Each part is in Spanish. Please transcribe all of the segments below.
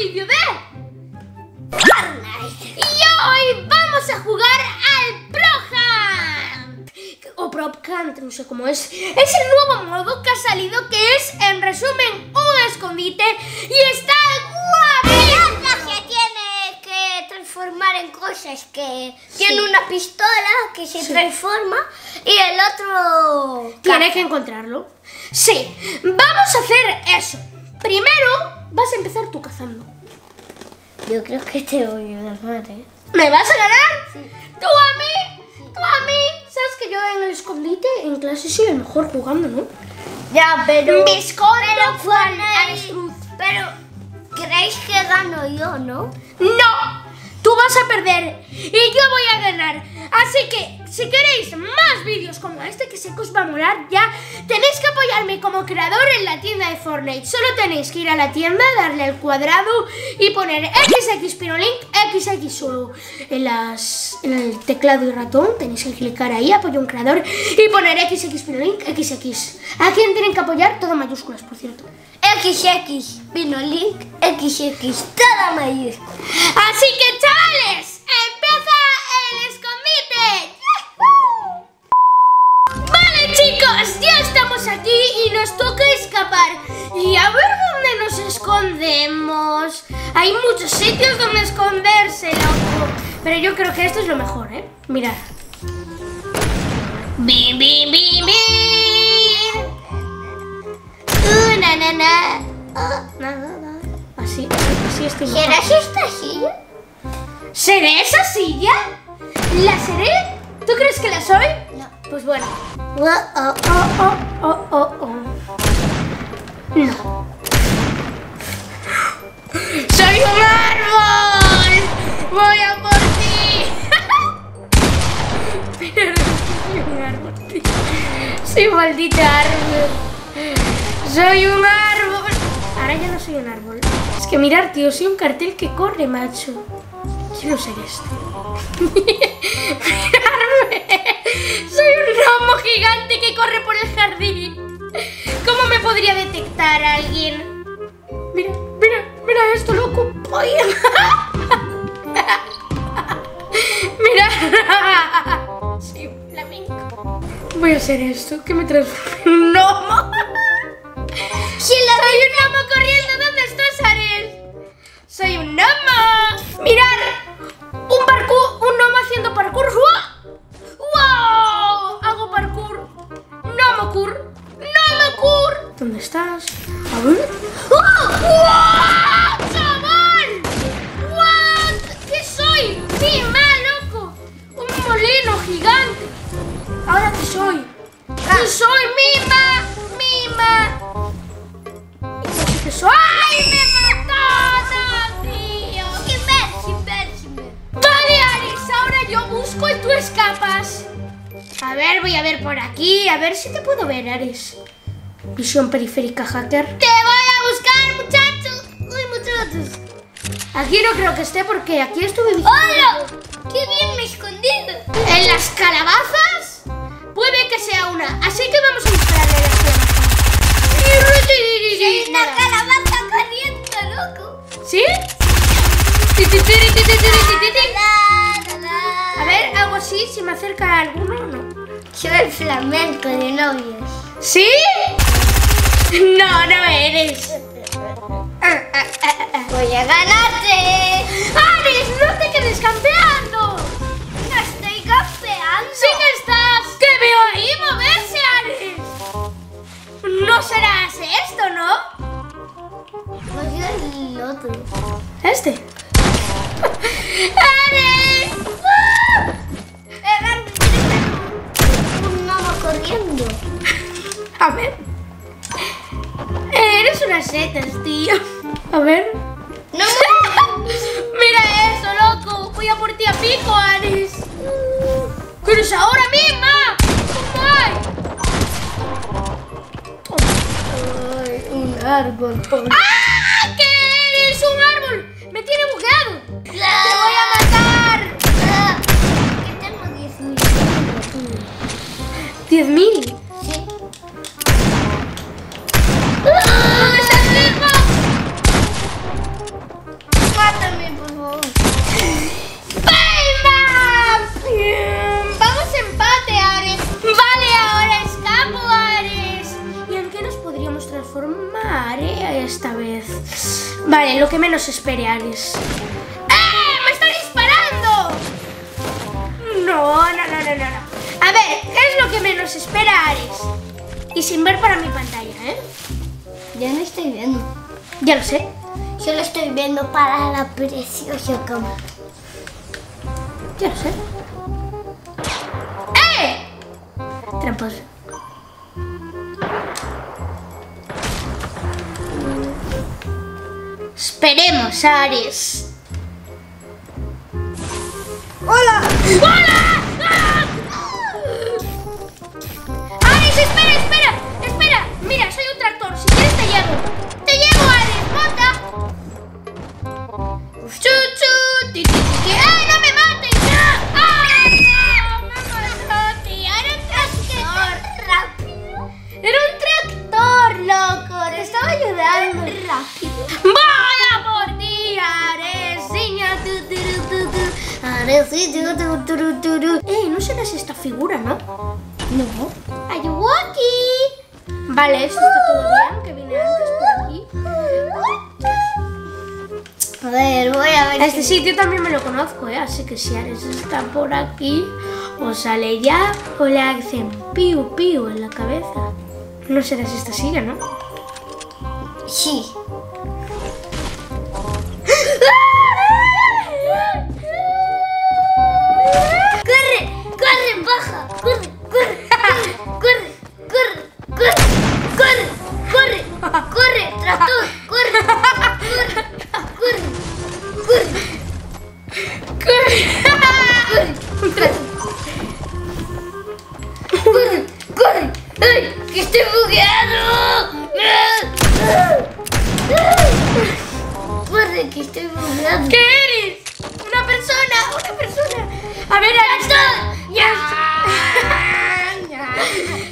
vídeo de Fortnite. Y hoy vamos a jugar al Pro Hunt. O Prop Hunt, no sé cómo es. Es el nuevo modo que ha salido que es, en resumen, un escondite y está guapísimo. Se tiene que transformar en cosas que tiene una pistola que se transforma y el otro Tiene que encontrarlo. Sí, vamos a hacer eso. Primero vas a empezar tú cazando. Yo creo que te voy a ganar, ¿eh? ¿Me vas a ganar? ¿Tú a mí? ¿Tú a mí? ¿Sabes que yo en el escondite en clase soy el mejor jugando, no? Ya, pero... Me escondo pero Fortnite- avestruz. Pero creéis que gano yo, ¿no? ¡No! Tú vas a perder y yo voy a ganar. Así que, si queréis más vídeos como este, que que os va a molar, ya tenéis que como creador en la tienda de Fortnite. Solo tenéis que ir a la tienda, darle al cuadrado y poner XX Pirolink, XX solo en, las, en el teclado y ratón. Tenéis que clicar ahí, apoyo a un creador y poner XX Pirolink, XX. ¿A quién tienen que apoyar? Todo mayúsculas, por cierto. XX, vino link, XX, toda mayúscula. Así que chavales, y nos toca escapar. Y a ver dónde nos escondemos. Hay muchos sitios donde esconderse, loco. Pero yo creo que esto es lo mejor, ¿eh? Mirad. Bim, bim, bim, bim. Uh, na, na, na. Na, na, na. Así, así estoy. ¿Serás esta silla? ¿Seré esa silla? ¿La seré? ¿Tú crees que la soy? Pues bueno. Oh, oh, oh, oh, oh, oh. No. ¡Soy un árbol! ¡Voy a por ti! Pero soy un árbol, tío. Soy un maldita árbol. Soy un árbol. Ahora ya no soy un árbol. Es que mirar, tío, soy un cartel que corre, macho. Quiero ser este. Soy un gnomo gigante que corre por el jardín. ¿Cómo me podría detectar alguien? Mira, mira, mira esto, loco. Mira. Soy un flamenco. Voy a hacer esto, que me transforme en un gnomo. Si la Soy un gnomo corriendo. ¿Dónde estás, Ares? Soy un gnomo. Mirar. Ver si te puedo ver, Aris. Visión periférica hacker. Te voy a buscar, muchachos. Uy, muchachos. Aquí no creo que esté porque aquí estuve vigilando. ¡Hola! ¡Qué bien me he escondido! En las calabazas puede que sea una, así que vamos a dispararle a las calabazas. Hay una calabaza corriendo, loco. ¿Sí? Flamenco de novios. ¿Sí? No, no eres. Voy a ganarte. ¡Ares, no te quedes campeando! No estoy campeando. ¡Sí que estás! Eres unas setas, tío. A ver. No Mira eso, loco. Voy a por ti a pico, Ares. ¿Quieres ahora misma? ¡Ay! Un árbol. ¡Ah! ¿Qué eres? ¡Un árbol! ¡Me tiene bugueado! ¡Te voy a matar! Que tengo 10.000. ¿10.000? Vale, lo que menos espere, Ares. ¡Eh! ¡Me está disparando! No, no, no, no, no. A ver, ¿qué es lo que menos espera Ares? Y sin ver para mi pantalla, ¿eh? Yo no estoy viendo. Ya lo sé. Yo lo estoy viendo para la preciosa cama. Ya lo sé. ¡Eh! Tramposo. Esperemos, Ares. ¡Hola! ¡Hola! ¡Ah! Ares, espera, espera, espera. Mira, soy un tractor. Si quieres te llevo. Te llevo, Ares. Monta. Chuchu. ti, ti. ¡Ay, no me mates! ¡Ah! ¡No! ¡Me mató, tía! Era un tractor. ¡Rápido! Era un tractor, loco. Te estaba ayudando. ¡Rápido! Aresiña, tu, turu, turu. Eh, no serás esta figura, ¿no? No. Ayuwoki. Vale, eso está todo bien, que vine antes por aquí. A ver, voy a ver. Este sitio también me lo conozco, ¿eh? Así que si Ares está por aquí, o sale ya, o le hacen piu piu en la cabeza. No serás esta silla, ¿no? Sí.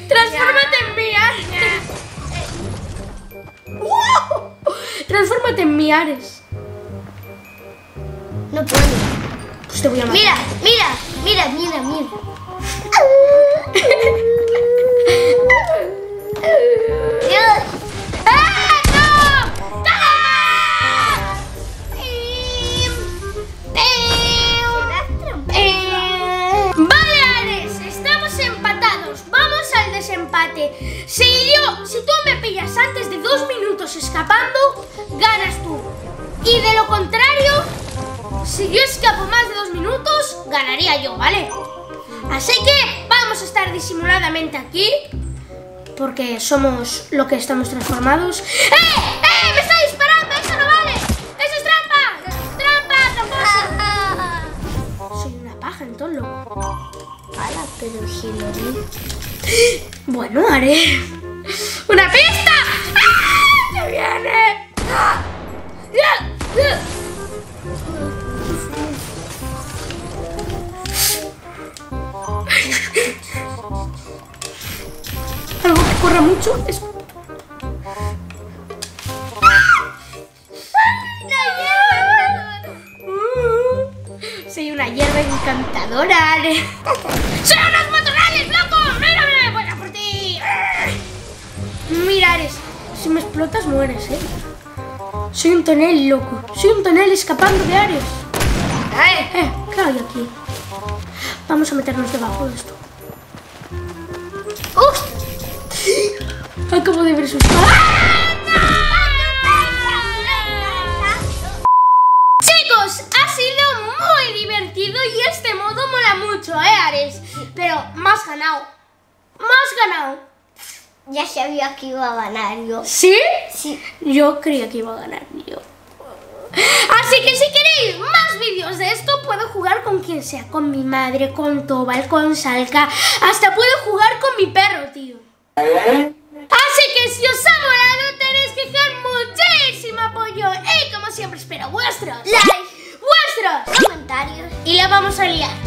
Transfórmate en mi Ares. ¡Wow! Transfórmate en mi Ares. No puedo. Pues te voy a matar. Mira, mira, mira, mira, mira. Y de lo contrario, si yo escapo más de dos minutos, ganaría yo, ¿vale? Así que vamos a estar disimuladamente aquí. Porque somos lo que estamos transformados. ¡Eh! ¡Eh! ¡Me está disparando! ¡Eso no vale! ¡Eso es trampa! ¡Trampa! ¡Tramposo! Soy una paja, entonces, loco. Ala, pero. Bueno, haré. ¡Una pista! Corra mucho es. Soy una hierba encantadora. Ale. ¡Son unos matorrales, loco! ¡Mírame! ¡Voy a por ti! Mira, Ares, si me explotas mueres, ¿eh? Soy un tonel, loco. Soy un tonel escapando de Ares. Eh, ¿qué hay aquí? Vamos a meternos debajo de esto. Acabo de ver sus... Chicos, ha sido muy divertido y este modo mola mucho, ¿eh, Ares? Pero más ganado. Más ganado. Ya sabía que iba a ganar yo. ¿Sí? Sí. Yo creía que iba a ganar yo. Así que si queréis más vídeos de esto, puedo jugar con quien sea. Con mi madre, con Tobal, con Salka. Hasta puedo jugar con mi perro, tío. Os ha molado, tenéis que dejar muchísimo apoyo. Y como siempre espero vuestros Like. vuestros Comentarios. y la vamos a liar.